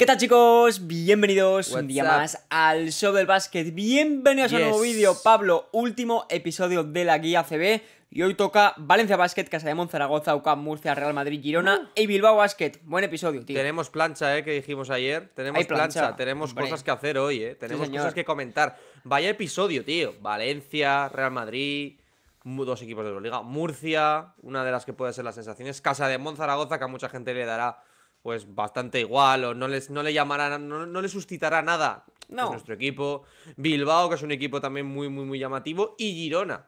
¿Qué tal chicos? Bienvenidos un día up? más al Show del Básquet. Bienvenidos a un nuevo vídeo. Pablo, último episodio de la guía CB. Y hoy toca Valencia Basket, Casa de Zaragoza, UCAM, Murcia, Real Madrid, Girona y Bilbao Basket. Buen episodio, tío. Tenemos plancha, ¿eh? Que dijimos ayer. Tenemos plancha, plancha, tenemos hombre. cosas que hacer hoy, ¿eh? Tenemos cosas que comentar. Vaya episodio, tío. Valencia, Real Madrid, dos equipos de Euroliga. Murcia, una de las que puede ser las sensaciones. Casa de Zaragoza, que a mucha gente le dará pues bastante igual o no les no le llamará no, no le suscitará nada No. Es nuestro equipo Bilbao que es un equipo también muy muy muy llamativo y Girona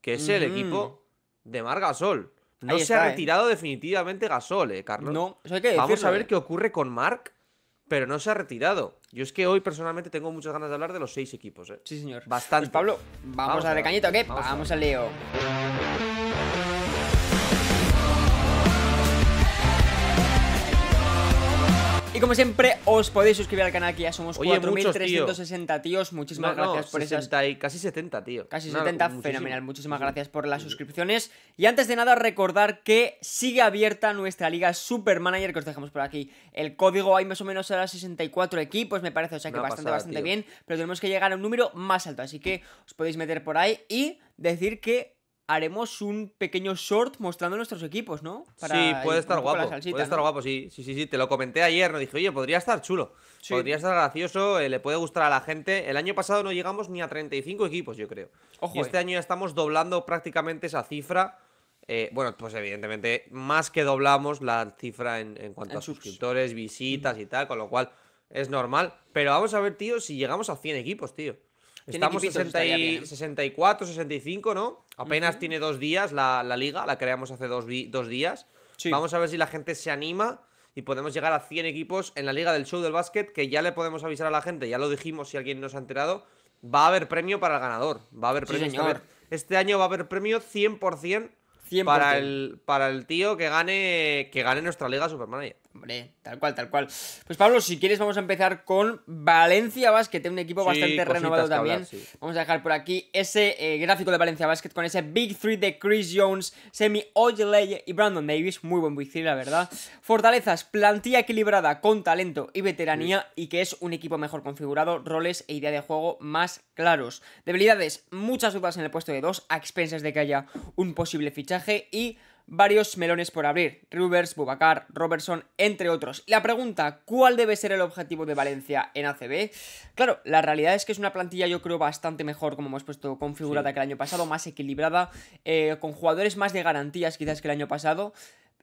que es el equipo de Mar Gasol no Ahí se está, ha ¿eh? retirado definitivamente Gasol eh Carlos No, eso hay que Vamos a ver eh. qué ocurre con Mark, pero no se ha retirado. Yo es que hoy personalmente tengo muchas ganas de hablar de los seis equipos, ¿eh? Sí, señor. Bastante. Pues Pablo, vamos, Vamos a darle cañita, ¿o qué? vamos a- Vamos al lío. Y como siempre, os podéis suscribir al canal que ya somos Oye, muchos, 4.360 tíos. Muchísimas No, no, gracias por esas 60 y casi 70, tío. Casi No, 70, muchísimo. fenomenal. Muchísimas gracias por las suscripciones. Y antes de nada, recordar que sigue abierta nuestra liga Super Manager, que os dejamos por aquí. El código hay más o menos ahora 64 equipos, me parece, o sea que bastante, pasada, bastante tío. bien. Pero tenemos que llegar a un número más alto, así que os podéis meter por ahí y decir que haremos un pequeño short mostrando nuestros equipos, ¿no? sí, ir puede estar guapo. salsita, puede estar guapo, sí, sí, sí, sí. Te lo comenté ayer, no dije, oye, podría estar chulo. Sí. Podría estar gracioso, eh, le puede gustar a la gente. El año pasado no llegamos ni a 35 equipos, yo creo. Ojo, y este eh. año ya estamos doblando prácticamente esa cifra. Eh, bueno, pues evidentemente, más que doblamos la cifra en, en cuanto En a subs. suscriptores, visitas y tal, con lo cual es normal. Pero vamos a ver, tío, si llegamos a 100 equipos, tío. 100 Estamos equipitos 60 y- bien, ¿eh? 64, 65, ¿no? Apenas tiene dos días la, la liga, la creamos hace dos, dos días. Sí. Vamos a ver si la gente se anima y podemos llegar a 100 equipos en la liga del show del básquet, que ya le podemos avisar a la gente, ya lo dijimos si alguien nos ha enterado, va a haber premio para el ganador. Va a haber premio señor. Este año va a haber premio 100%, 100%. Para, el, para el tío que gane, que gane nuestra liga Supermanager. Hombre, tal cual, tal cual. Pues Pablo, si quieres vamos a empezar con Valencia Basket, un equipo Sí, bastante renovado también. hablar, sí. Vamos a dejar por aquí ese eh, gráfico de Valencia Basket con ese Big Three de Chris Jones, Semi Ojeleye y Brandon Davis. Muy buen Big Three, la verdad. Fortalezas, plantilla equilibrada con talento y veteranía y que es un equipo mejor configurado, roles e idea de juego más claros. Debilidades, muchas dudas en el puesto de dos, a expensas de que haya un posible fichaje y varios melones por abrir. Rubers, Bubacar, Robertson, entre otros. La pregunta, ¿cuál debe ser el objetivo de Valencia en ACB? Claro, la realidad es que es una plantilla yo creo bastante mejor, como hemos puesto, configurada Sí. que el año pasado, más equilibrada, eh, con jugadores más de garantías quizás que el año pasado.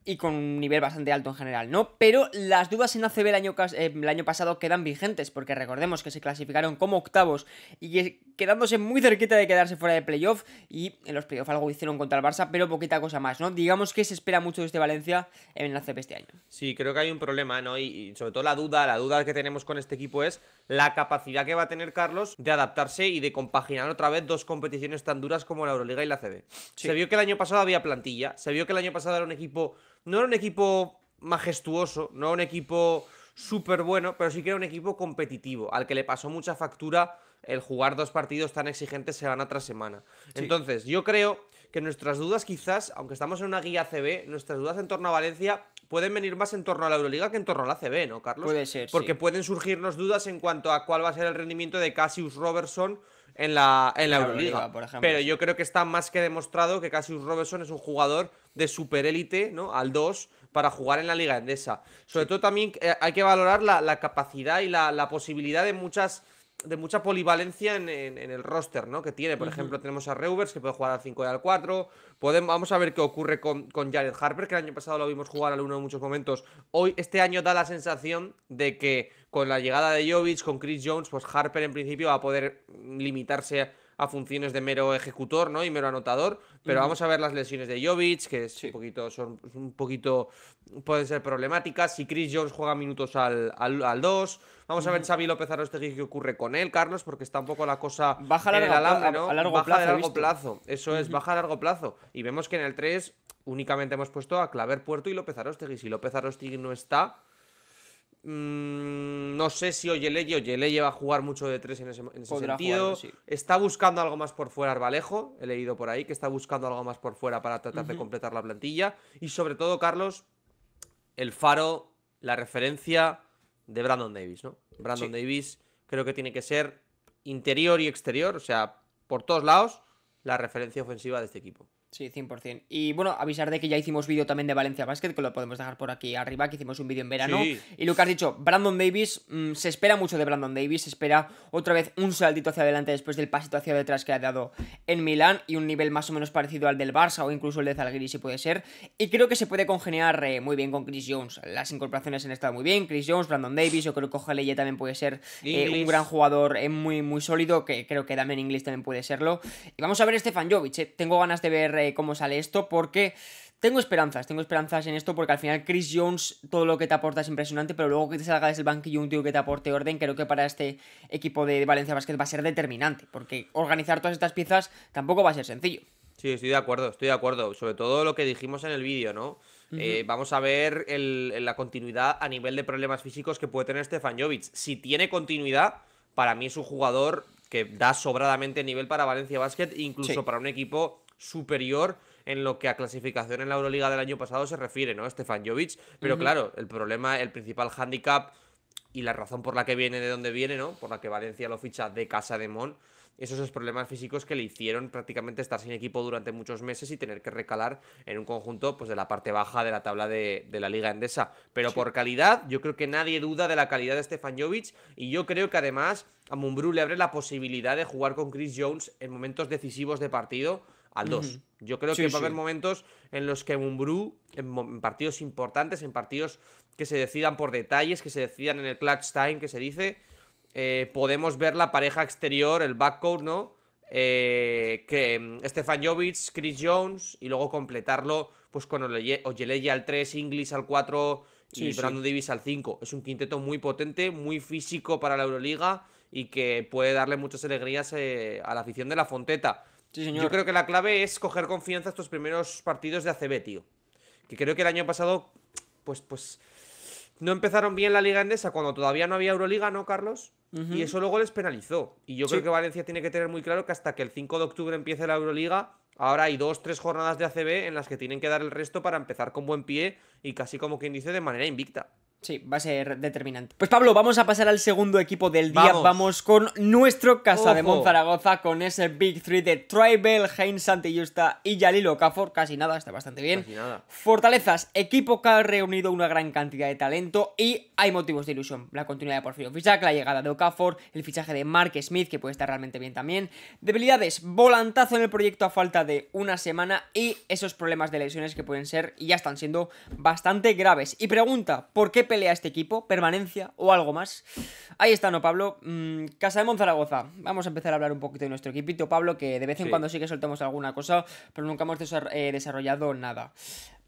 Y con un nivel bastante alto en general, ¿no? Pero las dudas en ACB el año, eh, el año pasado quedan vigentes, porque recordemos que se clasificaron como octavos y que quedándose muy cerquita de quedarse fuera de playoff. Y en los playoff algo hicieron contra el Barça, pero poquita cosa más, ¿no? Digamos que se espera mucho de este Valencia en la ACB este año. Sí, creo que hay un problema, ¿no? Y, y sobre todo la duda, la duda que tenemos con este equipo es la capacidad que va a tener Carlos de adaptarse y de compaginar otra vez dos competiciones tan duras como la Euroliga y la CB. Sí. Se vio que el año pasado había plantilla, se vio que el año pasado era un equipo, no era un equipo majestuoso, no era un equipo súper bueno, pero sí que era un equipo competitivo, al que le pasó mucha factura el jugar dos partidos tan exigentes semana tras semana. Entonces, yo creo que nuestras dudas quizás, aunque estamos en una guía CB, nuestras dudas en torno a Valencia pueden venir más en torno a la Euroliga que en torno a la CB, ¿no, Carlos? Puede ser, Porque sí. pueden surgirnos dudas en cuanto a cuál va a ser el rendimiento de Cassius Robertson en la, en la La Euroliga. Euroliga, por ejemplo, Pero yo creo que está más que demostrado que Cassius Robertson es un jugador de superélite, ¿no? Al 2 para jugar en la Liga Endesa. Sobre todo también eh, hay que valorar la, la capacidad y la, la posibilidad de muchas de mucha polivalencia en, en- en el roster, ¿no? Que tiene, por ejemplo, tenemos a Reuvers, que puede jugar al 5 y al 4. Podemos, vamos a ver qué ocurre con, con Jared Harper, que el año pasado lo vimos jugar al 1 en muchos momentos. Hoy, este año da la sensación de que con la llegada de Jovic, con Chris Jones, pues Harper en principio va a poder limitarse a funciones de mero ejecutor, ¿no? Y mero anotador. Pero vamos a ver las lesiones de Jovic, que es un poquito, son un poquito, pueden ser problemáticas. Si Chris Jones juega minutos al 2. Vamos a ver Xavi López Arostegui qué ocurre con él, Carlos, porque está un poco la cosa Baja en el alambre, ¿no? a largo baja plazo, de largo plazo. Eso es, baja a largo plazo. Y vemos que en el 3 únicamente hemos puesto a Claver Puerto y López Arostegui. Si López Arostegui no está, mm, no sé si Oyeleye, Oyeleye va a jugar mucho de 3 en ese, en ese Podrá sentido. jugarlo, sí. Está buscando algo más por fuera Arbalejo, he leído por ahí que está buscando algo más por fuera para tratar de completar la plantilla. Y sobre todo, Carlos, el faro, la referencia, de Brandon Davis, ¿no? Brandon Davis creo que tiene que ser interior y exterior, o sea, por todos lados, la referencia ofensiva de este equipo. Sí, 100%. Y bueno, avisar de que ya hicimos vídeo también de Valencia Basket, que lo podemos dejar por aquí arriba, que hicimos un vídeo en verano. Y lo que has dicho, Brandon Davis, mm, se espera mucho de Brandon Davis, se espera otra vez un saltito hacia adelante después del pasito hacia detrás que ha dado en Milán y un nivel más o menos parecido al del Barça o incluso el de Zalgiris si puede ser. Y creo que se puede congeniar eh, muy bien con Chris Jones. Las incorporaciones han estado muy bien, Chris Jones, Brandon Davis, yo creo que Ojaleye también puede ser eh, un gran jugador eh, muy, muy sólido, que creo que Damien Inglis también puede serlo. Y vamos a ver Stefan Jovic, tengo ganas de ver cómo sale esto porque tengo esperanzas, tengo esperanzas en esto porque al final Chris Jones todo lo que te aporta es impresionante, pero luego que te salga desde el banquillo un tío que te aporte orden, creo que para este equipo de Valencia Basket va a ser determinante, porque organizar todas estas piezas tampoco va a ser sencillo. Sí, estoy de acuerdo, estoy de acuerdo. Sobre todo lo que dijimos en el vídeo, ¿no? Eh, vamos a ver la continuidad a nivel de problemas físicos que puede tener Stefan Jovic. Si tiene continuidad, para mí es un jugador que da sobradamente nivel para Valencia Basket, incluso para un equipo superior en lo que a clasificación en la Euroliga del año pasado se refiere, ¿no? Stefan Jovic. Pero claro, el problema, el principal hándicap y la razón por la que viene de donde viene, ¿no? Por la que Valencia lo ficha de casa de Mon, esos son problemas físicos que le hicieron prácticamente estar sin equipo durante muchos meses y tener que recalar en un conjunto pues, de la parte baja de la tabla de, la Liga Endesa. Pero por calidad, yo creo que nadie duda de la calidad de Stefan Jovic y yo creo que además a Mumbrú le abre la posibilidad de jugar con Chris Jones en momentos decisivos de partido al 2. Yo creo que va a haber momentos en los que Mumbrú, en, partidos importantes, en partidos que se decidan por detalles, que se decidan en el clutch time, que se dice, eh, podemos ver la pareja exterior, el backcourt, ¿no? Eh, que mm, Stefan Jovic, Chris Jones, y luego completarlo pues con Ojeleye al 3, Inglis al 4 y Brandon Davis al 5. Es un quinteto muy potente, muy físico para la Euroliga y que puede darle muchas alegrías eh, a la afición de la Fonteta. Yo creo que la clave es coger confianza estos primeros partidos de ACB, tío. Que creo que el año pasado, pues, pues, no empezaron bien la Liga Endesa cuando todavía no había Euroliga, ¿no, Carlos? Y eso luego les penalizó. Y yo creo que Valencia tiene que tener muy claro que hasta que el 5 de octubre empiece la Euroliga, ahora hay dos, tres jornadas de ACB en las que tienen que dar el resto para empezar con buen pie y casi como quien dice de manera invicta. Sí, va a ser determinante. Pues Pablo, vamos a pasar al segundo equipo del día. Vamos, con nuestro Casa de Monzaragoza, con ese Big Three de Tribal, Heinz Santillusta y Yalilo Okafor. Casi nada, está bastante bien. Casi nada. Fortalezas, equipo que ha reunido una gran cantidad de talento y hay motivos de ilusión. La continuidad de Porfirio Fichac, la llegada de Okafor, el fichaje de Mark Smith, que puede estar realmente bien también. Debilidades, volantazo en el proyecto a falta de una semana y esos problemas de lesiones que pueden ser y ya están siendo bastante graves. Y pregunta, ¿por qué pelea este equipo? ¿Permanencia o algo más? Ahí está, ¿no, Pablo? Mm, Casa de Monzaragoza. Vamos a empezar a hablar un poquito de nuestro equipito, Pablo, que de vez en cuando sí que soltamos alguna cosa, pero nunca hemos eh, desarrollado nada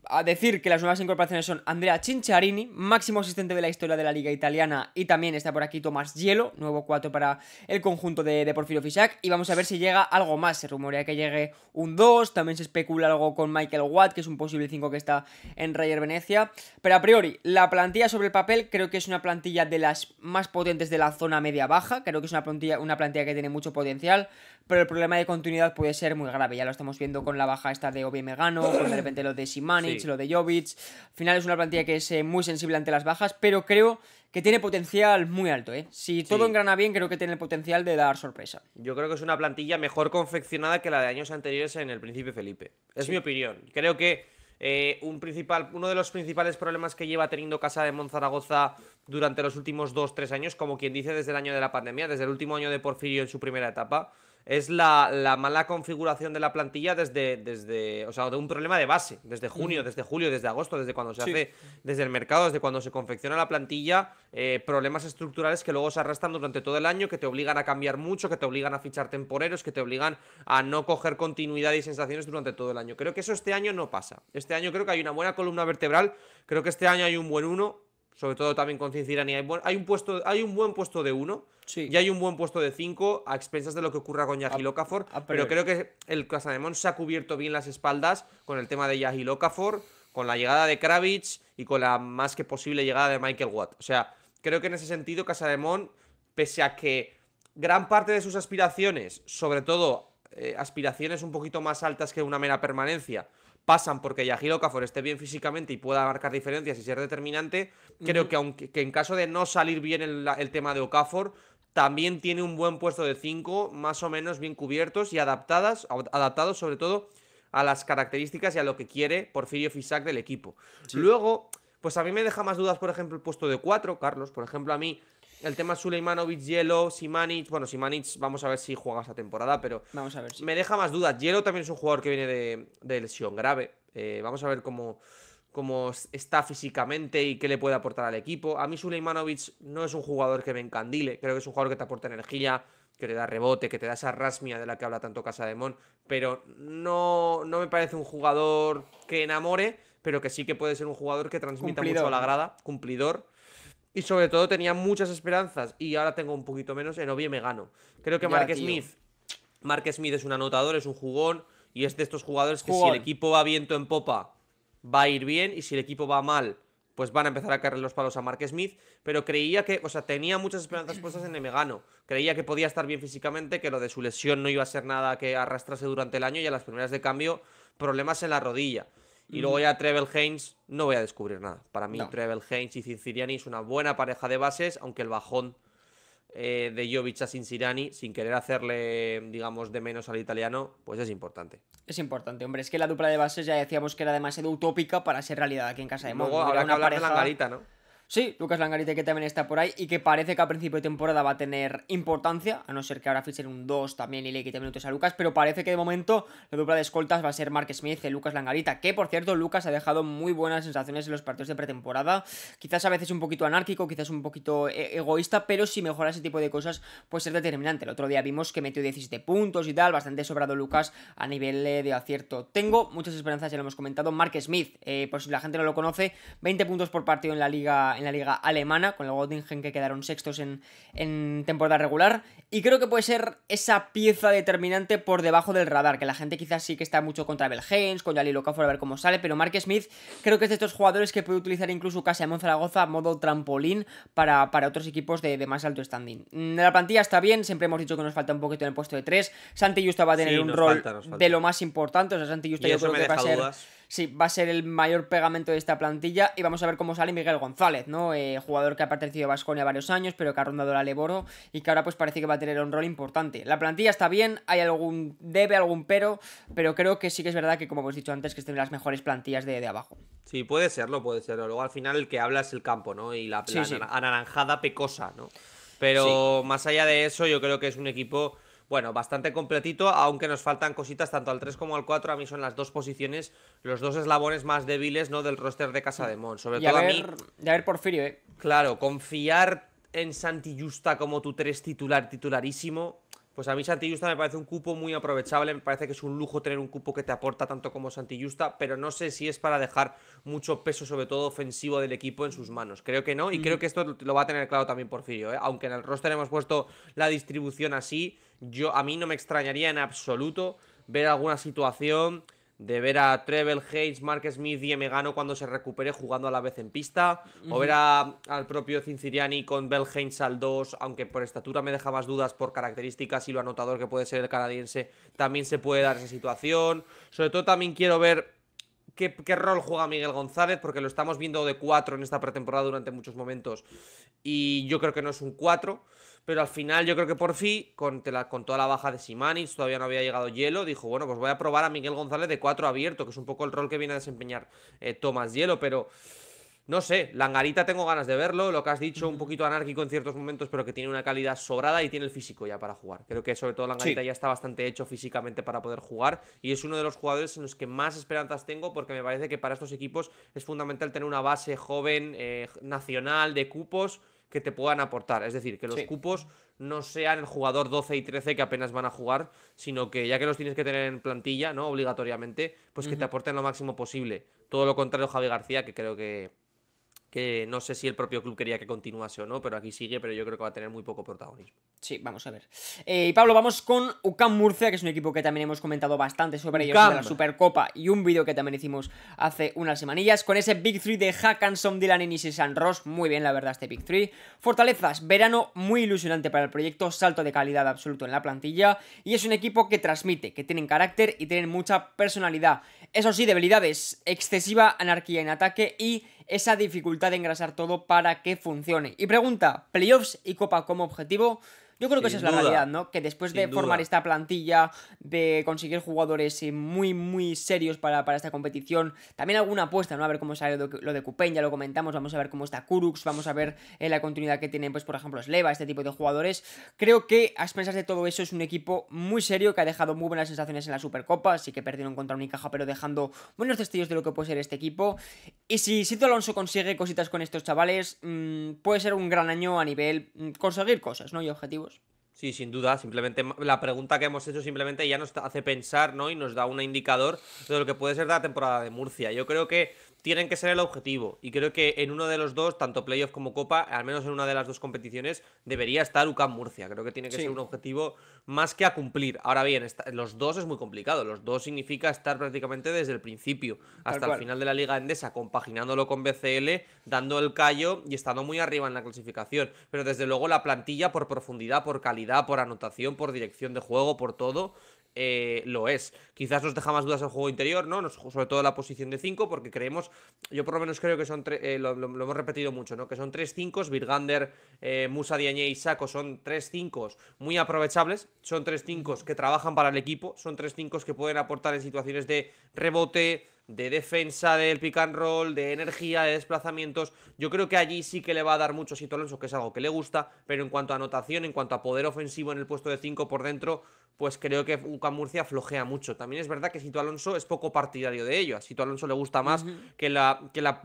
a decir que las nuevas incorporaciones son Andrea Cinciarini, máximo asistente de la historia de la liga italiana, y también está por aquí Tomás Hielo, nuevo 4 para el conjunto de, Porfirio Fisac, y vamos a ver si llega algo más, se rumorea que llegue un 2, también se especula algo con Michael Watt, que es un posible 5 que está en Rayer Venecia, pero a priori, la plantilla sobre el papel creo que es una plantilla de las más potentes de la zona media-baja, creo que es una plantilla, una plantilla que tiene mucho potencial, pero el problema de continuidad puede ser muy grave, ya lo estamos viendo con la baja esta de Obi Megano, con de repente lo de Simani, lo de Jovic. Al final es una plantilla que es eh, muy sensible ante las bajas, pero creo que tiene potencial muy alto, ¿eh? Si todo engrana bien, creo que tiene el potencial de dar sorpresa. Yo creo que es una plantilla mejor confeccionada que la de años anteriores en el Príncipe Felipe. Es mi opinión. Creo que eh, un principal, uno de los principales problemas que lleva teniendo Casa de Monzaragoza durante los últimos 2-3 años, como quien dice desde el año de la pandemia, desde el último año de Porfirio en su primera etapa, es la, mala configuración de la plantilla desde, desde, o sea, de un problema de base, desde junio, desde julio, desde agosto, desde cuando se hace, desde el mercado, desde cuando se confecciona la plantilla, eh, problemas estructurales que luego se arrastran durante todo el año, que te obligan a cambiar mucho, que te obligan a fichar temporeros, que te obligan a no coger continuidad y sensaciones durante todo el año. Creo que eso este año no pasa. Este año creo que hay una buena columna vertebral, creo que este año hay un buen uno, sobre todo también con Cincirani. Hay, hay, un puesto, hay un buen puesto de uno y hay un buen puesto de cinco a expensas de lo que ocurra con Yahi Okafor. Pero creo que el Casademón se ha cubierto bien las espaldas con el tema de Yahi Okafor, con la llegada de Kravitz y con la más que posible llegada de Michael Watt. O sea, creo que en ese sentido Casademón, pese a que gran parte de sus aspiraciones, sobre todo eh, aspiraciones un poquito más altas que una mera permanencia, pasan porque Yahiro Okafor esté bien físicamente y pueda marcar diferencias y ser determinante. Creo que aunque que en caso de no salir bien el, el tema de Okafor, también tiene un buen puesto de 5, más o menos bien cubiertos y adaptadas, adaptados sobre todo a las características y a lo que quiere Porfirio Fisac del equipo. Luego, pues a mí me deja más dudas, por ejemplo, el puesto de 4, Carlos. Por ejemplo, a mí el tema Suleimanovic, Hielo, Simanic. Bueno, Simanic, vamos a ver si juega esta temporada, pero. Vamos a ver. Me deja más dudas. Hielo también es un jugador que viene de, lesión grave. Eh, vamos a ver cómo cómo está físicamente y qué le puede aportar al equipo. A mí Suleimanovic no es un jugador que me encandile, creo que es un jugador que te aporta energía, que te da rebote, que te da esa rasmia de la que habla tanto Casa de Mon, pero no, no me parece un jugador que enamore, pero que sí que puede ser un jugador que transmita mucho a la grada, cumplidor. Y sobre todo tenía muchas esperanzas y ahora tengo un poquito menos en Ovie me gano. Creo que Mark Smith, Mark Smith es un anotador, es un jugón y es de estos jugadores que si el equipo va viento en popa va a ir bien y si el equipo va mal, pues van a empezar a caer los palos a Mark Smith, pero creía que, o sea, tenía muchas esperanzas puestas en Emegano. Creía que podía estar bien físicamente, que lo de su lesión no iba a ser nada que arrastrase durante el año y a las primeras de cambio, problemas en la rodilla. Y luego ya Trevel Haynes, no voy a descubrir nada. Para mí, Trevel Haynes y Cincinnati es una buena pareja de bases, aunque el bajón eh, de Jovic a Cincinnati, sin querer hacerle, digamos, de menos al italiano, pues es importante. Es importante, hombre. Es que la dupla de bases ya decíamos que era demasiado utópica para ser realidad aquí en casa de Mon. Luego habrá que hablar de la garita, ¿no? Sí, Lucas Langarite que también está por ahí y que parece que a principio de temporada va a tener importancia, a no ser que ahora fichen un 2 también y le quite minutos a Lucas, pero parece que de momento la dupla de escoltas va a ser Mark Smith y Lucas Langarita, que por cierto Lucas ha dejado muy buenas sensaciones en los partidos de pretemporada, quizás a veces un poquito anárquico, quizás un poquito e-, egoísta, pero si mejora ese tipo de cosas puede ser determinante. El otro día vimos que metió 17 puntos y tal, bastante sobrado Lucas a nivel eh, de acierto. Tengo muchas esperanzas, ya lo hemos comentado, Mark Smith, eh, por si la gente no lo conoce, 20 puntos por partido en la liga en la liga alemana, con el Göttingen que quedaron sextos en, en, temporada regular. Y creo que puede ser esa pieza determinante por debajo del radar, que la gente quizás sí que está mucho contra Belgens, con Yali Okafor a ver cómo sale, pero Mark Smith creo que es de estos jugadores que puede utilizar incluso a Zaragoza a modo trampolín para, para otros equipos de, más alto standing. Mm, la plantilla está bien, siempre hemos dicho que nos falta un poquito en el puesto de 3. Santi Justa va a tener un rol de lo más importante, o sea, Santi Justa yo creo que va a ser sí, va a ser el mayor pegamento de esta plantilla y vamos a ver cómo sale Miguel González, ¿no? Eh, jugador que ha pertenecido a Vasconia varios años, pero que ha rondado la Leboro y que ahora pues parece que va a tener un rol importante. La plantilla está bien, hay algún debe, algún pero, pero creo que sí que es verdad que como hemos dicho antes, que estén las mejores plantillas de, abajo. Sí, puede serlo, puede serlo. Luego al final el que habla es el campo, ¿no? Y la, anaranjada pecosa, ¿no? Pero más allá de eso, yo creo que es un equipo bueno, bastante completito, aunque nos faltan cositas tanto al 3 como al 4. A mí son las dos posiciones, los dos eslabones más débiles ¿no? del roster de Casa de Mon. Sobre todo a, mí. Ya ver Porfirio, ¿eh? Claro, confiar en Santi Justa como tu 3 titular, titularísimo. Pues a mí Santi Justa me parece un cupo muy aprovechable, me parece que es un lujo tener un cupo que te aporta tanto como Santi Justa, pero no sé si es para dejar mucho peso, sobre todo ofensivo del equipo en sus manos. Creo que no, y creo que esto lo va a tener claro también Porfirio, ¿eh? aunque en el roster hemos puesto la distribución así, yo a mí no me extrañaría en absoluto ver alguna situación de ver a Trevel Hayes, Mark Smith y Emegano cuando se recupere jugando a la vez en pista, o ver al propio Cincinnati con Bell Haynes al 2, aunque por estatura me deja más dudas por características y lo anotador que puede ser el canadiense, también se puede dar esa situación. Sobre todo también quiero ver qué, qué rol juega Miguel González, porque lo estamos viendo de 4 en esta pretemporada durante muchos momentos, y yo creo que no es un 4. Pero al final yo creo que por fin, con, con toda la baja de Simanis, todavía no había llegado Hielo, dijo, bueno, pues voy a probar a Miguel González de 4 abierto, que es un poco el rol que viene a desempeñar eh, Tomás Hielo, pero... No sé, Langarita tengo ganas de verlo, lo que has dicho, un poquito anárquico en ciertos momentos, pero que tiene una calidad sobrada y tiene el físico ya para jugar. Creo que sobre todo Langarita ya está bastante hecho físicamente para poder jugar y es uno de los jugadores en los que más esperanzas tengo porque me parece que para estos equipos es fundamental tener una base joven, eh, nacional, de cupos que te puedan aportar. Es decir, que los cupos no sean el jugador 12 y 13 que apenas van a jugar, sino que ya que los tienes que tener en plantilla, ¿no? Obligatoriamente, pues que te aporten lo máximo posible. Todo lo contrario, Javi García, que creo que, que no sé si el propio club quería que continuase o no, pero aquí sigue, pero yo creo que va a tener muy poco protagonismo. Sí, vamos a ver. Eh, y Pablo, vamos con UCAM Murcia, que es un equipo que también hemos comentado bastante sobre ellos de la Supercopa y un vídeo que también hicimos hace unas semanillas, con ese Big 3 de Hackanson, Dylan y San Ross, muy bien la verdad este Big 3. Fortalezas, verano muy ilusionante para el proyecto, salto de calidad absoluto en la plantilla, y es un equipo que transmite, que tienen carácter y tienen mucha personalidad. Eso sí, debilidades, excesiva anarquía en ataque y esa dificultad de engrasar todo para que funcione. Y pregunta, playoffs y copa como objetivo, yo creo que esa es la realidad, ¿no? Que después de formar esta plantilla, de conseguir jugadores eh, muy, muy serios para, esta competición, también alguna apuesta, ¿no? A ver cómo sale lo de Kupen, ya lo comentamos, vamos a ver cómo está Kurux, vamos a ver eh, la continuidad que tienen, pues, por ejemplo, Sleva, este tipo de jugadores. Creo que a expensas de todo eso es un equipo muy serio que ha dejado muy buenas sensaciones en la Supercopa, así que perdieron contra Unicaja, pero dejando buenos destellos de lo que puede ser este equipo. Y si Sito Alonso consigue cositas con estos chavales, mmm, puede ser un gran año a nivel mmm, conseguir cosas, ¿no? Y objetivos. Sí, sin duda. Simplemente la pregunta que hemos hecho simplemente ya nos hace pensar, ¿no? Y nos da un indicador de lo que puede ser la temporada de Murcia. Yo creo que tienen que ser el objetivo. Y creo que en uno de los dos, tanto playoff como copa, al menos en una de las dos competiciones, debería estar UCAM Murcia. Creo que tiene que ser un objetivo más que a cumplir. Ahora bien, los dos es muy complicado. Los dos significa estar prácticamente desde el principio hasta el final de la Liga Endesa, compaginándolo con BCL, dando el callo y estando muy arriba en la clasificación. Pero desde luego la plantilla por profundidad, por calidad, por anotación, por dirección de juego, por todo, eh, lo es. Quizás nos deja más dudas el juego interior, ¿no? sobre todo la posición de 5, porque creemos, yo por lo menos creo que son, eh, lo, hemos repetido mucho, ¿no? Que son tres 5, Virgander, eh, Musa Diagne y Saco son tres 5 muy aprovechables, son tres 5 que trabajan para el equipo, son tres 5 que pueden aportar en situaciones de rebote, de defensa del pick and roll, de energía, de desplazamientos. Yo creo que allí sí que le va a dar mucho a Alonso, que es algo que le gusta, pero en cuanto a anotación, en cuanto a poder ofensivo en el puesto de 5 por dentro, pues creo que UCAM Murcia flojea mucho. También es verdad que Sito Alonso es poco partidario de ello. A Sito Alonso le gusta más que, la, que la,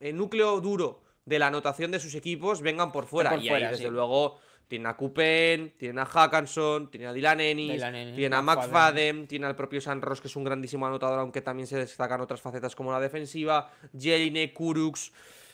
el núcleo duro de la anotación de sus equipos vengan por fuera. y ahí, desde luego, tienen a Kupen, tienen a Hackanson, tienen a Dylan Ennis, tienen a McFadden, tienen al propio San Ross, que es un grandísimo anotador, aunque también se destacan otras facetas como la defensiva, Jeline, Kurux,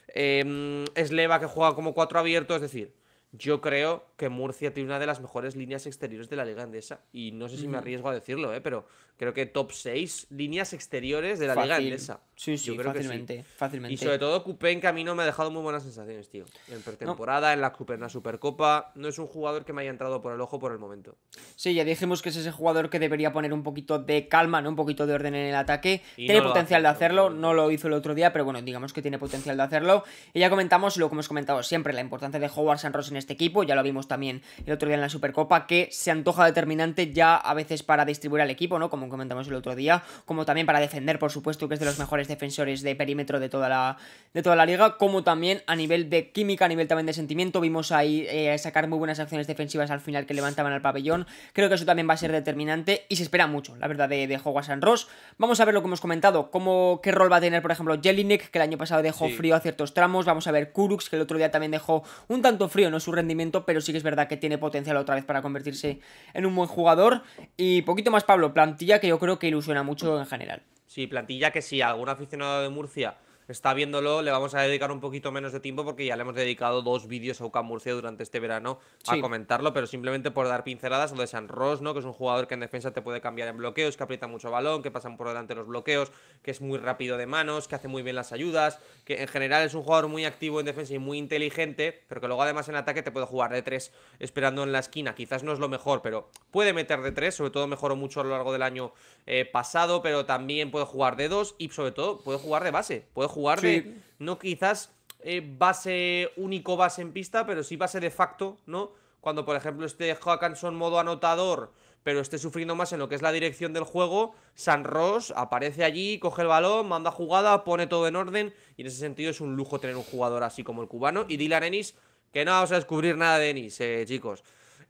eh, Sleva, que juega como cuatro abiertos, es decir, yo creo que Murcia tiene una de las mejores líneas exteriores de la Liga Andesa. Y no sé si me arriesgo a decirlo, ¿eh? pero creo que top 6 líneas exteriores de la Liga Andesa. Sí, sí, fácilmente, fácilmente. Y sobre todo Cupen, que a mí no me ha dejado muy buenas sensaciones, tío. En pretemporada, en, la, en la Supercopa, no es un jugador que me haya entrado por el ojo por el momento. Sí, ya dijimos que es ese jugador que debería poner un poquito de calma, ¿no? Un poquito de orden en el ataque. tiene potencial de hacerlo, no lo hizo el otro día, pero bueno, digamos que tiene potencial de hacerlo. Y ya comentamos lo que hemos comentado siempre, la importancia de Howard Sanros en este equipo, ya lo vimos también el otro día en la Supercopa, que se antoja determinante ya a veces para distribuir al equipo, ¿no? Como comentamos el otro día, como también para defender, por supuesto, que es de los mejores defensores de perímetro de toda la, de toda la liga, como también a nivel de química, a nivel también de sentimiento. Vimos ahí eh, sacar muy buenas acciones defensivas al final que levantaban al pabellón. Creo que eso también va a ser determinante y se espera mucho, la verdad, de, de Hogwarts and Ross. Vamos a ver lo que hemos comentado, cómo, qué rol va a tener, por ejemplo, Jelinek, que el año pasado dejó frío a ciertos tramos. Vamos a ver Kurux, que el otro día también dejó un tanto frío, no su rendimiento, pero sí que es verdad que tiene potencial otra vez para convertirse en un buen jugador. Y poquito más, Pablo, plantilla que yo creo que ilusiona mucho en general. Sí, plantilla que sí, algún aficionado de Murcia está viéndolo, le vamos a dedicar un poquito menos de tiempo porque ya le hemos dedicado dos vídeos a UCAM Murcia durante este verano a comentarlo, pero simplemente por dar pinceladas, lo de San Ross, ¿no? Que es un jugador que en defensa te puede cambiar en bloqueos, que aprieta mucho balón, que pasan por delante los bloqueos, que es muy rápido de manos, que hace muy bien las ayudas, que en general es un jugador muy activo en defensa y muy inteligente, pero que luego además en ataque te puede jugar de tres esperando en la esquina. Quizás no es lo mejor, pero puede meter de tres, sobre todo mejoró mucho a lo largo del año eh, pasado, pero también puede jugar de dos y sobre todo puede jugar de base, puede jugar de no quizás eh, base único base en pista, pero sí base de facto, ¿no? Cuando por ejemplo esté Hawkinson modo anotador, pero esté sufriendo más en lo que es la dirección del juego, San Ross aparece allí, coge el balón, manda jugada, pone todo en orden y en ese sentido es un lujo tener un jugador así como el cubano y Dylan Ennis, que no vamos a descubrir nada de Ennis, eh, chicos.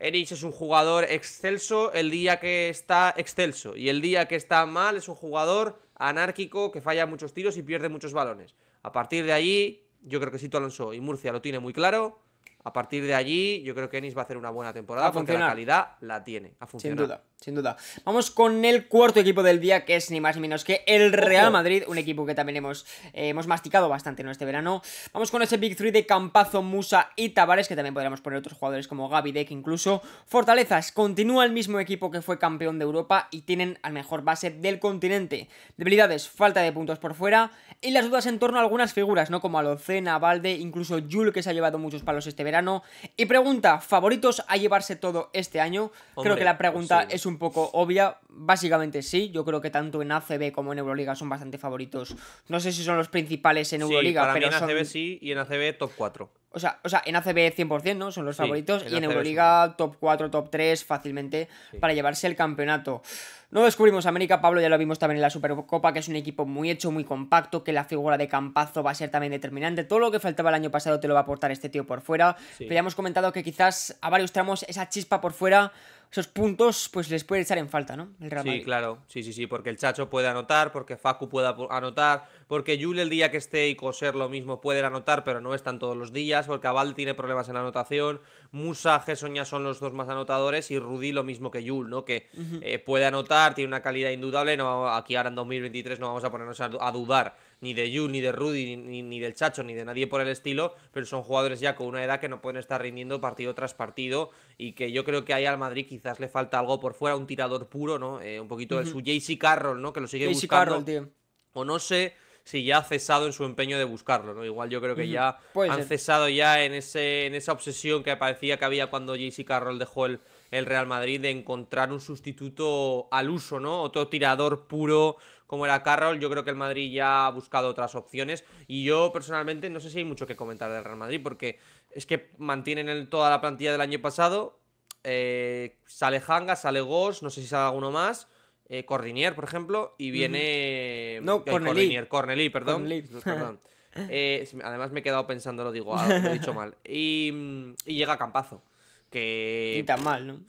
Ennis es un jugador excelso el día que está excelso y el día que está mal es un jugador anárquico que falla muchos tiros y pierde muchos balones. A partir de allí, yo creo que Sito Alonso y Murcia lo tiene muy claro. A partir de allí, yo creo que Ennis va a hacer una buena temporada porque la calidad la tiene. A Sin duda, sin duda. Vamos con el cuarto equipo del día, que es ni más ni menos que el Real Madrid, un equipo que también hemos, eh, hemos masticado bastante en este verano. Vamos con ese Big 3 de Campazo, Musa y Tavares, que también podríamos poner otros jugadores como Gaby Deck incluso. Fortalezas, continúa el mismo equipo que fue campeón de Europa y tienen al mejor base del continente. Debilidades, falta de puntos por fuera y las dudas en torno a algunas figuras, ¿no? Como Alocena, Valde, incluso Jul, que se ha llevado muchos palos este verano. Y pregunta, ¿favoritos a llevarse todo este año? Creo que la pregunta es un un poco obvia. Básicamente sí, yo creo que tanto en ACB como en Euroliga son bastante favoritos. No sé si son los principales en Euroliga, sí, para pero mí en son... ACB sí y en ACB top 4. O sea, o sea, en ACB 100%, ¿no? Son los Sí, favoritos. y en Euroliga top 4, top 3 fácilmente Sí. para llevarse el campeonato. No descubrimos América, Pablo, ya lo vimos también en la Supercopa, que es un equipo muy hecho, muy compacto, que la figura de Campazo va a ser también determinante. Todo lo que faltaba el año pasado te lo va a aportar este tío por fuera. Pero ya hemos comentado que quizás a varios tramos esa chispa por fuera, esos puntos, pues les puede echar en falta, ¿no? El Real Sí, claro, sí, sí, sí, porque el Chacho puede anotar, porque Facu puede ap- anotar, porque Jule el día que esté y Coser lo mismo pueden anotar, pero no están todos los días, porque Aval tiene problemas en la anotación, Musa, Gerson ya son los dos más anotadores y Rudy lo mismo que Jule, ¿no? Que eh, puede anotar, tiene una calidad indudable, no, aquí ahora en 2023 no vamos a ponernos a dudar ni de Jule, ni de Rudy, ni, ni- del Chacho, ni de nadie por el estilo, pero son jugadores ya con una edad que no pueden estar rindiendo partido tras partido y que yo creo que ahí al Madrid quizás le falta algo por fuera, un tirador puro, ¿no? Eh, un poquito de su JC Carroll, ¿no? Que lo sigue buscando. Carroll, tío. O no sé si ya ha cesado en su empeño de buscarlo, ¿no? Igual yo creo que ya puede han ser. cesado ya en, ese, en esa obsesión que parecía que había cuando JC Carroll dejó el, el Real Madrid de encontrar un sustituto al uso, ¿no? Otro tirador puro como era Carroll. Yo creo que el Madrid ya ha buscado otras opciones. Y yo personalmente no sé si hay mucho que comentar del Real Madrid, porque es que mantienen el- toda la plantilla del año pasado. eh, sale Hanga, sale Goss, no sé si sale alguno más. eh, Cordinier, por ejemplo, y viene. No, ay, Cornelí. Cornelier, Cornelí, perdón. Cornelí. perdón. Eh, además me he quedado pensando, lo digo, ah, lo he dicho mal. Y, mm, y llega Campazo, que Ni tan mal, ¿no?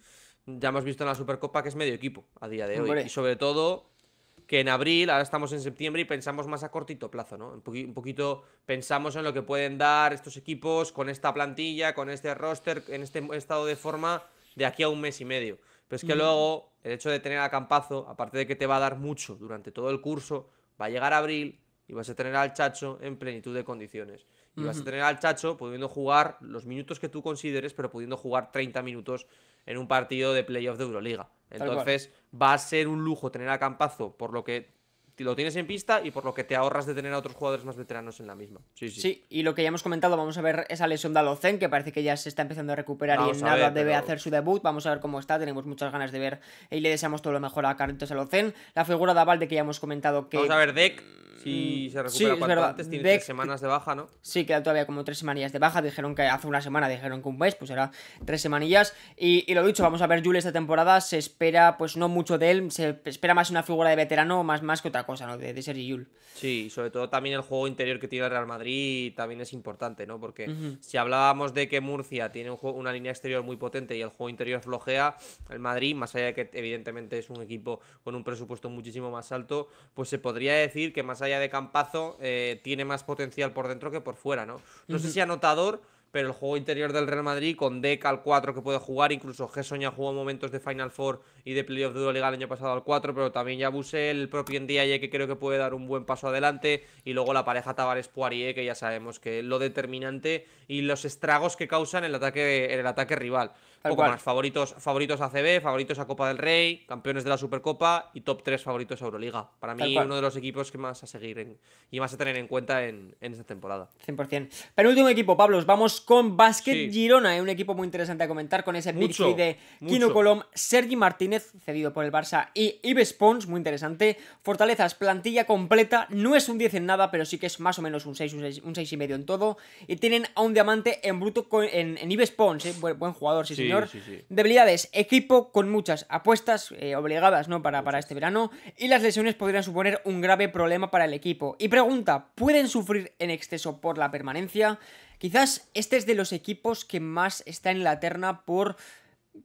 ya hemos visto en la Supercopa que es medio equipo a día de hoy. Hombre. Y sobre todo que en abril, ahora estamos en septiembre y pensamos más a cortito plazo, ¿no? Un, poqui- un poquito pensamos en lo que pueden dar estos equipos con esta plantilla, con este roster, en este estado de forma de aquí a un mes y medio. Pero es que luego el hecho de tener a Campazo, aparte de que te va a dar mucho durante todo el curso, va a llegar abril y vas a tener al Chacho en plenitud de condiciones. Y vas a tener al Chacho pudiendo jugar los minutos que tú consideres, pero pudiendo jugar 30 minutos en un partido de playoff de Euroliga. Entonces va a ser un lujo tener a Campazo por lo que lo tienes en pista y por lo que te ahorras de tener a otros jugadores más veteranos en la misma. Sí, sí. Sí, y lo que ya hemos comentado, vamos a ver esa lesión de Alocen, que parece que ya se está empezando a recuperar Vamos y en nada ver, debe pero- hacer su debut. Vamos a ver cómo está, tenemos muchas ganas de ver y le deseamos todo lo mejor a Carlitos Alocen. La figura de Avalde que ya hemos comentado que... Vamos a ver, Deck, si se recupera Mm, sí, cuanto antes, tiene tres semanas de baja, ¿no? Sí, queda todavía como tres semanillas de baja. Dijeron que hace una semana dijeron que un mes, pues era tres semanillas. Y, y lo dicho, vamos a ver Jules esta temporada. Se espera, pues no mucho de él. Se espera más una figura de veterano, más, más que otra cosa, ¿no? De, de Sergi Yul. Sí, sobre todo también el juego interior que tiene el Real Madrid también es importante, ¿no? Porque si hablábamos de que Murcia tiene un juego- una línea exterior muy potente y el juego interior flojea, el Madrid, más allá de que evidentemente es un equipo con un presupuesto muchísimo más alto, pues se podría decir que más allá de Campazo eh, tiene más potencial por dentro que por fuera, ¿no? No sé si anotador, pero el juego interior del Real Madrid con Deck al 4 que puede jugar, incluso Gerson ya jugó momentos de Final Four y de Playoff de Euroliga el año pasado al 4, pero también ya Busel, el propio Ndiaye que creo que puede dar un buen paso adelante y luego la pareja Tavares Poirier que ya sabemos que es lo determinante y los estragos que causan el ataque en el ataque rival. Tal Poco cual. más, favoritos, favoritos a CB, favoritos a Copa del Rey, campeones de la Supercopa y top 3 favoritos a Euroliga. Para mí uno de los equipos que más a seguir en- y más a tener en cuenta en, en esta temporada. 100%. Penúltimo equipo, Pablos. Vamos con Basket Sí. Girona, eh, un equipo muy interesante a comentar con ese Big Mucho, Three de Kino. Colom, Sergi Martínez, cedido por el Barça, y Ives Pons, muy interesante. Fortalezas, plantilla completa. No es un 10 en nada, pero sí que es más o menos un 6, un 6, un 6 y medio en todo. Y tienen a un diamante en bruto en, en Ives Pons, eh, buen, buen jugador, sí, Sí, señor. Sí, sí. Debilidades, equipo con muchas apuestas eh, obligadas ¿no? para, para este verano y las lesiones podrían suponer un grave problema para el equipo. Y pregunta, ¿pueden sufrir en exceso por la permanencia? Quizás este es de los equipos que más está en la terna por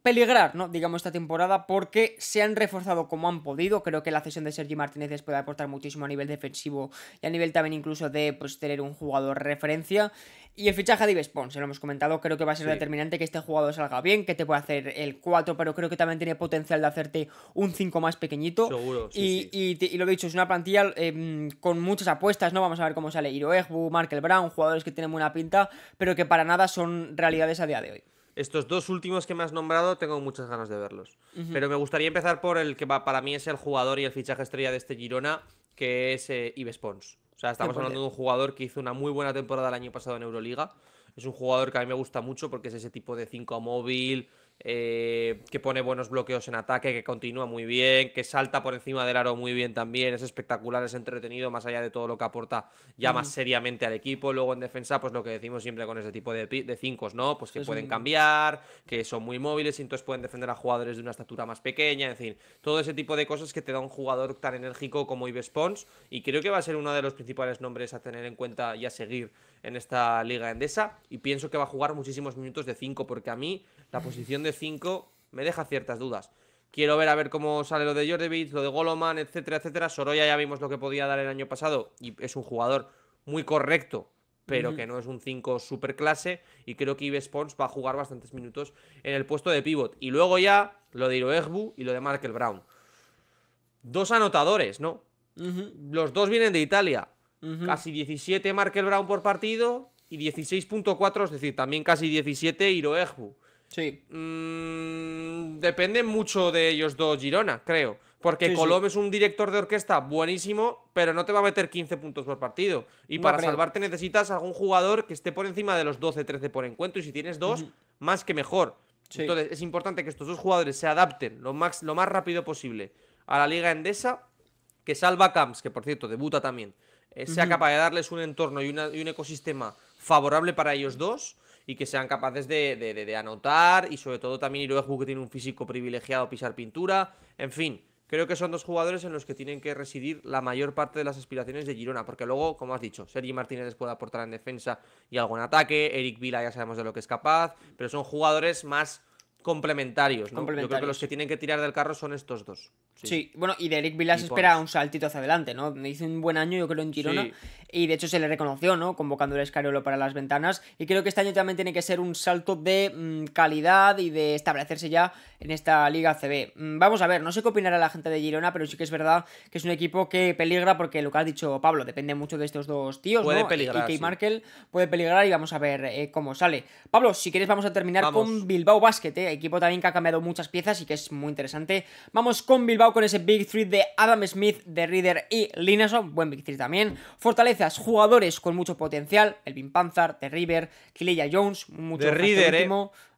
peligrar, ¿no? Digamos, esta temporada, porque se han reforzado como han podido. Creo que la cesión de Sergi Martínez les puede aportar muchísimo a nivel defensivo y a nivel también incluso de pues, tener un jugador referencia. Y el fichaje de Ives Pons, se lo hemos comentado, creo que va a ser Sí. determinante que este jugador salga bien, que te puede hacer el 4, pero creo que también tiene potencial de hacerte un 5 más pequeñito. Seguro, sí, y, sí. y lo dicho, es una plantilla eh, con muchas apuestas, ¿no? Vamos a ver cómo sale Hiro Egbu, Markel Brown, jugadores que tienen buena pinta, pero que para nada son realidades a día de hoy. Estos dos últimos que me has nombrado tengo muchas ganas de verlos. Pero me gustaría empezar por el que para mí es el jugador y el fichaje estrella de este Girona, que es eh, Ives Pons. O sea, estamos 100%. hablando de un jugador que hizo una muy buena temporada el año pasado en Euroliga. Es un jugador que a mí me gusta mucho porque es ese tipo de 5 móvil eh, que pone buenos bloqueos en ataque, que continúa muy bien, que salta por encima del aro muy bien también, es espectacular, es entretenido, más allá de todo lo que aporta ya más seriamente al equipo. Luego en defensa, pues lo que decimos siempre con ese tipo de, de cinco, ¿no? Pues que pueden cambiar, que son muy móviles y entonces pueden defender a jugadores de una estatura más pequeña, en fin, todo ese tipo de cosas que te da un jugador tan enérgico como Ives Pons y creo que va a ser uno de los principales nombres a tener en cuenta y a seguir en esta liga endesa y pienso que va a jugar muchísimos minutos de 5 porque a mí la posición de 5 me deja ciertas dudas. Quiero ver a ver cómo sale lo de Jordevich, lo de Goloman, etcétera, etcétera. Soroya ya vimos lo que podía dar el año pasado y es un jugador muy correcto, pero que no es un 5 super clase. Y creo que Ives Pons va a jugar bastantes minutos en el puesto de pivot. Y luego ya lo de Iroegbu y lo de Markel Brown. Dos anotadores, ¿no? Los dos vienen de Italia. Casi 17 Markel Brown por partido y 16.4, es decir, también casi 17 Iroegbu. Sí. Mm, depende mucho de ellos dos Girona, creo. Porque Colom es un director de orquesta buenísimo, pero no te va a meter 15 puntos por partido. Y para salvarte necesitas algún jugador que esté por encima de los 12-13 por encuentro. Y si tienes dos, más que mejor. Entonces es importante que estos dos jugadores se adapten lo más, lo más rápido posible a la liga endesa. Que Salva Camps, que por cierto debuta también, eh, sea capaz de darles un entorno y, un ecosistema favorable para ellos dos y que sean capaces de, anotar y sobre todo también Iroeju que tiene un físico privilegiado pisar pintura, en fin, creo que son dos jugadores en los que tienen que residir la mayor parte de las aspiraciones de Girona, porque luego, como has dicho, Sergi Martínez les puede aportar en defensa y algo en ataque, Eric Vila ya sabemos de lo que es capaz, pero son jugadores más complementarios, ¿no? Yo creo que los que tienen que tirar del carro son estos dos. Sí, bueno, y de Eric Vilas espera un saltito hacia adelante, ¿no? Me hizo un buen año, yo creo, en Girona. Y de hecho se le reconoció, ¿no? Convocando el Escariolo para las ventanas. Y creo que este año también tiene que ser un salto de mm, calidad y de establecerse ya en esta Liga CB. Mm, vamos a ver, no sé qué opinará la gente de Girona, pero sí que es verdad que es un equipo que peligra porque lo que ha dicho Pablo depende mucho de estos dos tíos, puede ¿no? Peligrar, y Markel puede peligrar y vamos a ver eh, cómo sale. Pablo, si quieres vamos a terminar con Bilbao Basket, ¿eh? equipo también que ha cambiado muchas piezas y que es muy interesante. Vamos con Bilbao con ese Big 3 de Adam Smith, de Reader y Lineson, buen Big 3 también. Fortalezas, jugadores con mucho potencial, Elvin Panzar, de River, Kileya Jones, mucho de Reader, eh.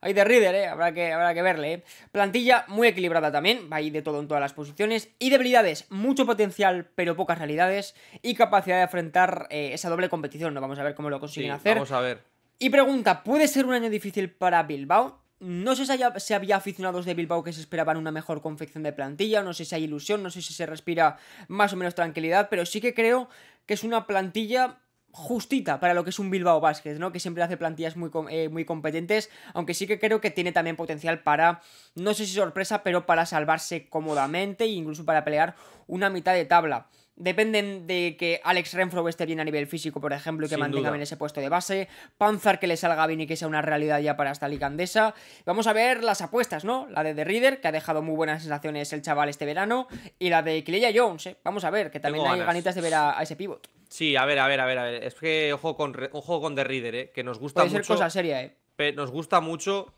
Hay de Reader, eh. habrá, que, habrá que verle. Eh. Plantilla muy equilibrada también, va ahí de todo en todas las posiciones. Y debilidades, mucho potencial, pero pocas realidades. Y capacidad de afrontar eh, esa doble competición. No vamos a ver cómo lo consiguen hacer. Vamos a ver. Y pregunta, ¿puede ser un año difícil para Bilbao? No sé si, había aficionados de Bilbao que se esperaban una mejor confección de plantilla, no sé si hay ilusión, no sé si se respira más o menos tranquilidad, pero sí que creo que es una plantilla justita para lo que es un Bilbao Basket, ¿no? Que siempre hace plantillas muy, eh, muy competentes, aunque sí que creo que tiene también potencial para, no sé si sorpresa, pero para salvarse cómodamente e incluso para pelear una mitad de tabla. Dependen de que Alex Renfro esté bien a nivel físico, por ejemplo, y que mantenga bien ese puesto de base. Panzar que le salga bien y que sea una realidad ya para esta liga andesa. Vamos a ver las apuestas, ¿no? La de The Reader, que ha dejado muy buenas sensaciones el chaval este verano. Y la de Kileya Jones, ¿eh? Vamos a ver, que también hay ganitas de ver a, ese pivot. Sí, a ver, a ver, a ver, a ver. Es que ojo con, ojo con The Reader, ¿eh? Que nos gusta Puede mucho. ser cosa seria, ¿eh? Nos gusta mucho,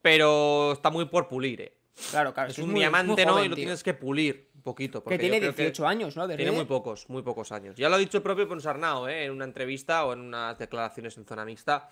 pero está muy por pulir, ¿eh? Claro, claro. Es, un diamante, ¿no? y lo tienes que pulir poquito. que tiene 18 años, ¿no? tiene muy pocos, muy pocos años. Ya lo ha dicho el propio Ponsarnau, ¿eh? En una entrevista o en unas declaraciones en zona mixta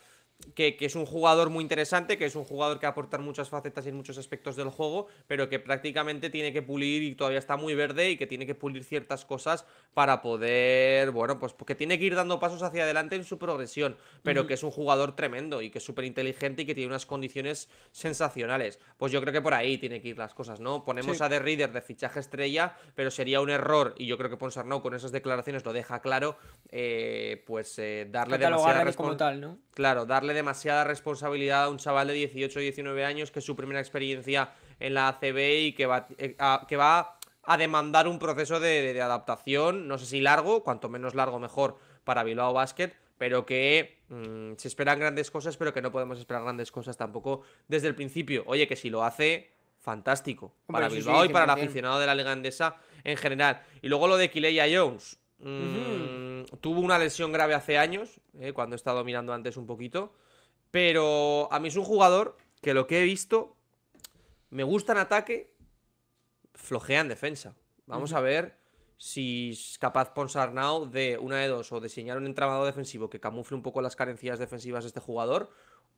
que, es un jugador muy interesante, que es un jugador que aporta muchas facetas y en muchos aspectos del juego, pero que prácticamente tiene que pulir y todavía está muy verde y que tiene que pulir ciertas cosas para poder, bueno, pues porque tiene que ir dando pasos hacia adelante en su progresión, pero que es un jugador tremendo y que es súper inteligente y que tiene unas condiciones sensacionales. Pues yo creo que por ahí tiene que ir las cosas, ¿no? Ponemos a The Reader de fichaje estrella, pero sería un error, y yo creo que Ponsarnau con esas declaraciones lo deja claro, eh, pues eh, darle demasiada responsabilidad. Claro, darle demasiada responsabilidad a un chaval de 18 o 19 años que es su primera experiencia en la ACB y que va, eh, a, que va a demandar un proceso de, adaptación, no sé si largo, cuanto menos largo mejor para Bilbao Basket, pero que mm, se esperan grandes cosas, pero que no podemos esperar grandes cosas tampoco desde el principio. Oye, que si lo hace, fantástico. para Bilbao y para el aficionado de la Liga Andesa en general. Y luego lo de Kileya Jones. Mm, tuvo una lesión grave hace años, eh, cuando he estado mirando antes un poquito. Pero a mí es un jugador que lo que he visto me gusta en ataque, flojea en defensa. Vamos a ver si es capaz Ponsarnau de una de dos, o diseñar un entramado defensivo que camufle un poco las carencias defensivas de este jugador,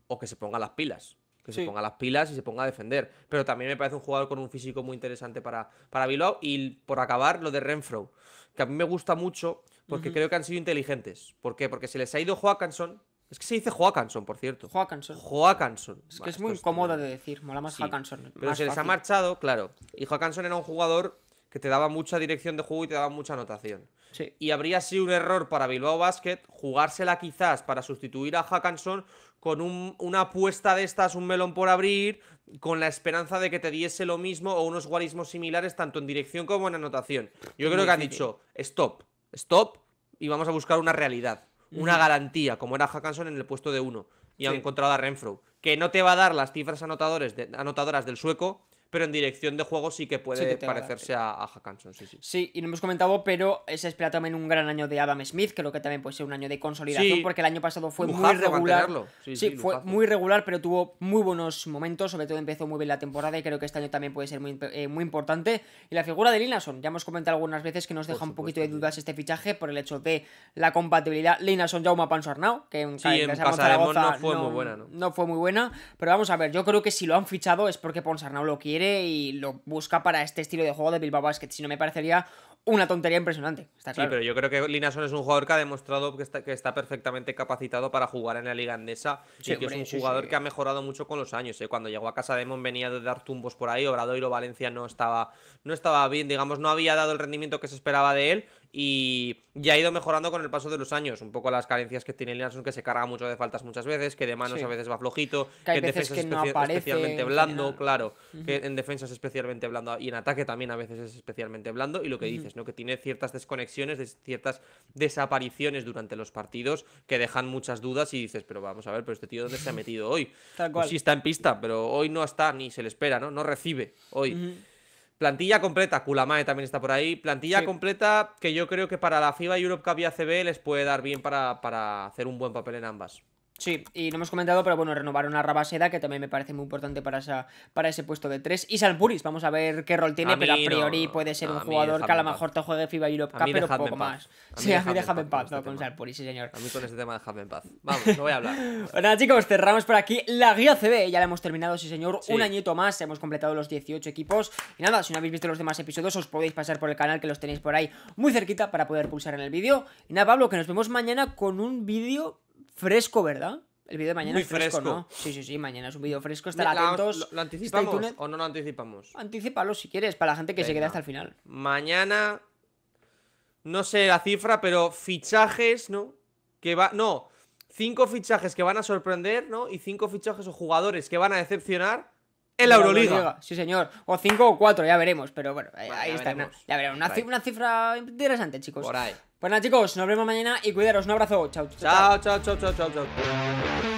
o que se ponga las pilas. que Sí. se ponga las pilas y se ponga a defender. Pero también me parece un jugador con un físico muy interesante para, para Bilbao. Y por acabar, lo de Renfro, que a mí me gusta mucho porque creo que han sido inteligentes. ¿Por qué? Porque se les ha ido Joakanson. Es que se dice Joakanson, por cierto. Joakanson. Joakanson. Es que es muy es- cómodo de decir, mola más Sí. Pero más se les ha marchado, claro. Y Joakanson era un jugador que te daba mucha dirección de juego y te daba mucha anotación. Sí. Y habría sido un error para Bilbao Basket jugársela quizás para sustituir a Hackanson con un- una apuesta de estas, un melón por abrir, con la esperanza de que te diese lo mismo o unos guarismos similares tanto en dirección como en anotación. Yo creo que han dicho, stop, stop, y vamos a buscar una realidad, una garantía, como era Hackanson en el puesto de uno. Y han Sí. encontrado a Renfro, que no te va a dar las cifras anotadores de- anotadoras del sueco, pero en dirección de juego sí que puede que parecerse a, a Hackanson, sí, sí. Sí, y no hemos comentado, pero se espera también un gran año de Adam Smith, creo que también puede ser un año de consolidación, Sí. porque el año pasado fue muy Lujazo regular. mantenerlo. Sí, fue muy regular, pero tuvo muy buenos momentos, sobre todo empezó muy bien la temporada y creo que este año también puede ser muy, eh, muy importante. Y la figura de Linason, ya hemos comentado algunas veces que nos deja un poquito de dudas este fichaje por el hecho de la compatibilidad Linason Jaume Panso Arnau, que en, Sí, en Casa Zaragoza no fue muy buena, ¿no? fue muy buena, pero vamos a ver, yo creo que si lo han fichado es porque Ponsarnau lo quiere y lo busca para este estilo de juego de Bilbao Basket, si no me parecería una tontería impresionante, está Sí, pero yo creo que Linason es un jugador que ha demostrado que está, que está perfectamente capacitado para jugar en la liga andesa Sí, y que hombre, es un jugador sí. que ha mejorado mucho con los años. ¿eh? Cuando llegó a casa de Mon venía de dar tumbos por ahí, Obradoiro Valencia no estaba, no estaba bien, digamos, no había dado el rendimiento que se esperaba de él y ya ha ido mejorando con el paso de los años. Un poco las carencias que tiene Linason, que se carga mucho de faltas muchas veces, que de manos Sí. a veces va flojito, Que hay en veces defensa que es no aparece especialmente en blando, general. claro, que en defensa es especialmente blando y en ataque también a veces es especialmente blando y lo que dices, ¿no? Que tiene ciertas desconexiones, des- ciertas desapariciones durante los partidos que dejan muchas dudas y dices, pero vamos a ver, pero este tío dónde se ha metido hoy? Tal Pues cual. sí está en pista, pero hoy no está ni se le espera, ¿no? No recibe hoy. Plantilla completa, Kulamae también está por ahí. Plantilla Sí. completa que yo creo que para la FIBA Europe Cup y ACB les puede dar bien para, para hacer un buen papel en ambas. Sí, y no hemos comentado, pero bueno, renovaron a Rabaseda, que también me parece muy importante para, esa, para ese puesto de 3. Y Salpuris, vamos a ver qué rol tiene, A pero a priori no, puede ser no, un jugador que a lo mejor te juegue FIBA Europe Cup, pero poco más. Sí, a mí déjame en paz este Con. Salpuris, sí, señor. A mí con este tema dejadme en paz. Vamos, no voy a hablar. Nada, chicos, cerramos por aquí la guía CB. Ya la hemos terminado, sí, señor. Sí. Un añito más, hemos completado los 18 equipos. Y nada, si no habéis visto los demás episodios, os podéis pasar por el canal que los tenéis por ahí muy cerquita para poder pulsar en el vídeo. Y nada, Pablo, que nos vemos mañana con un vídeo fresco, ¿verdad? El vídeo de mañana Muy es fresco, fresco. ¿no? Sí, sí, sí, mañana es un vídeo fresco. Estar atentos. ¿Lo, lo anticipamos o no lo anticipamos? Anticípalo si quieres, para la gente que se quede hasta el final. Mañana. No sé la cifra, pero fichajes, ¿no? Que va. No. Cinco fichajes que van a sorprender, ¿no? Y cinco fichajes o jugadores que van a decepcionar en la Euroliga. Sí, señor. O 5 o 4, ya veremos. Pero bueno, ahí, Bueno, ahí ya está. veremos. Ya veremos. Una, Por ci- ahí. una cifra interesante, chicos. Por ahí. Pues nada, chicos, nos vemos mañana y cuidaros. Un abrazo. Chao, chao. chao. Chao, chao, chao, chao.